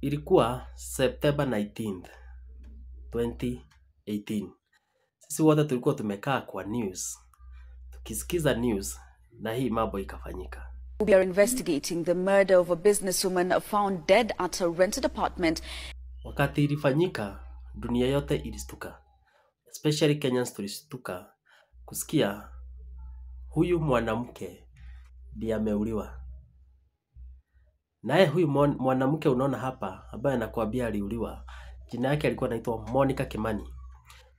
Ilikuwa September 19th, 2018. Sisi wote tulikuwa tumekaa kwa news tukisikiza news na hii mambo ikafanyika. We are investigating the murder of a businesswoman found dead at a rented apartment Wakati ilifanyika, dunia yote ilistuka, especially Kenyans tulistuka kusikia huyu mwanamke ndiye ameuliwa. Naye huyu mwanamke unaona hapa, ambaye anakuambia aliuliwa, jina yake alikuwa anaitwa Monica Kimani.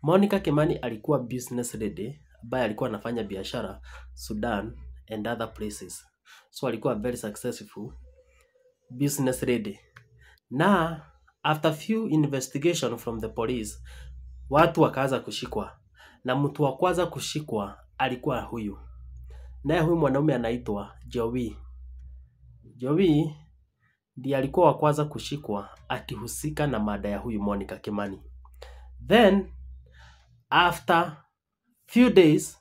Monica Kimani alikuwa business lady ambaye alikuwa anafanya biashara Sudan and other places, so alikuwa very successful business lady. Na after few investigation from the police watu wakaanza kushikwa. Na mtu wa kwanza kushikwa alikuwa huyu. Naye huyu mwanaume anaitwa Jowi Jowi ndiye alikuwa wa kwanza kushikwa akihusika na mada ya huyu Monica Kimani then after few days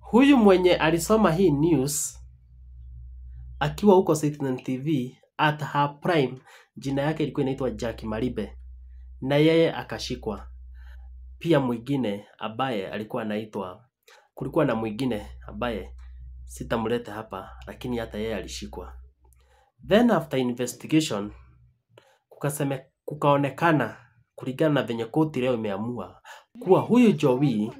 huyu mwenye alisoma hii news akiwa huko Citizen TV at her prime, jina yake ilikuwa inaitwa Jack Maribe, na yeye akashikwa. Pia mwingine ambaye alikuwa anaitwa, kulikuwa na mwingine ambaye sitamleta hapa, lakini hata yeye alishikwa. Then after investigation kukaseme, kukaonekana kulingana na venye koti leo imeamua kuwa huyu Jowi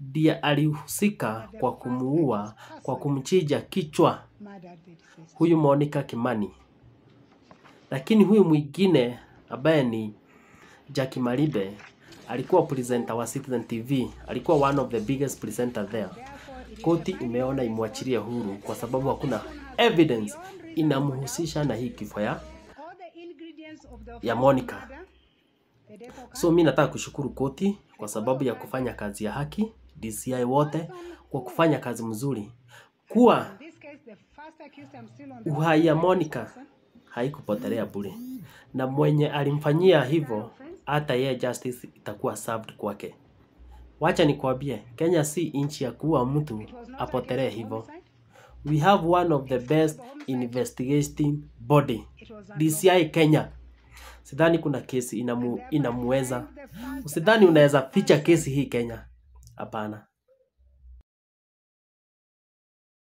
ndiye alihusika kwa kumuua, kwa kumchinja kichwa huyu Monica Kimani. Lakini huyu mwingine ambaye ni Jackie Maribe alikuwa presenter wa Citizen TV, alikuwa one of the biggest presenter there. Koti imeona imwachilie huru kwa sababu hakuna evidence inamhusisha na hii kifo ya ya Monica. So mi nataka kushukuru koti kwa sababu ya kufanya kazi ya haki, DCI wote kwa kufanya kazi mzuri, kuwa uhai ya Monica haikupotelea bure, na mwenye alimfanyia hivyo hata yeye justice itakuwa served kwake. Wacha nikwambie, Kenya si nchi ya kuua mtu apotelee hivyo. We have one of the best investigating body, DCI Kenya. Sidhani kuna kesi inamu, inamuweza. Usidhani unaweza ficha kesi hii Kenya. Hapana.